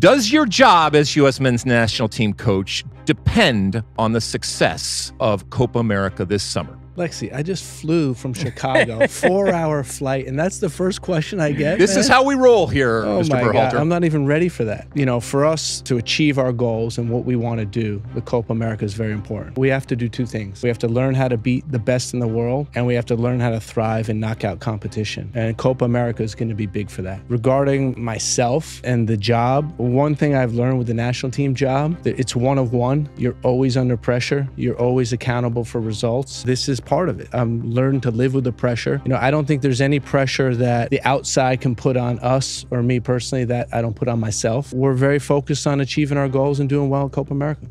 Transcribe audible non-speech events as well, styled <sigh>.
Does your job as U.S. men's national team coach depend on the success of Copa America this summer? Lexi, I just flew from Chicago, <laughs> four hour flight, and that's the first question I get. This man? is how we roll here, oh Mr. My Berhalter. God, I'm not even ready for that. You know, for us to achieve our goals and what we want to do, the Copa America is very important. We have to do two things. We have to learn how to beat the best in the world, and we have to learn how to thrive in knockout competition. And Copa America is going to be big for that. Regarding myself and the job, one thing I've learned with the national team job, that it's one of one. You're always under pressure. You're always accountable for results. This is part of it. I'm learning to live with the pressure. You know, I don't think there's any pressure that the outside can put on us or me personally that I don't put on myself. We're very focused on achieving our goals and doing well at Copa America.